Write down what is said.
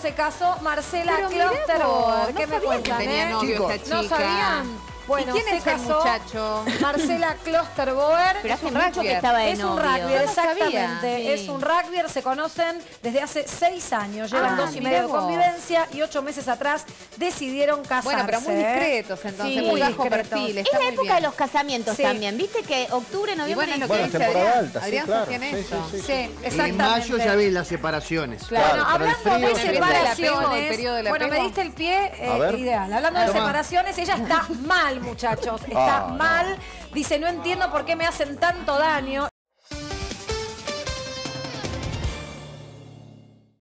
Se casó Marcela Klosterboer. ¿Qué no me que cuentan, tenía eh? novio Chicos. esta chica. ¿No sabían? Bueno, ¿Y quién se es el casó muchacho? Marcela Klosterboer. Pero Es hace un mucho rugby. que estaba de Es un rugby, No exactamente. Sí. Es un rugby, se conocen desde hace seis años. Llevan Ah, dos y medio de convivencia y ocho meses atrás decidieron casarse. Bueno, pero muy discretos entonces, Sí, muy bajo perfil. Es la muy época bien. de los casamientos Sí. también, viste que octubre, Y noviembre, bueno, es lo que Bueno, dice temporada Adrián. alta, Adrián claro. sostiene Sí, eso. sí, sí. Sí, En exactamente. mayo ya ven las separaciones. Claro, el hablando frío de el el separaciones. Bueno, me diste el pie eh, ideal. Hablando de separaciones, ella está mal, muchachos. Está Ah, mal. Dice, no entiendo por qué me hacen tanto daño.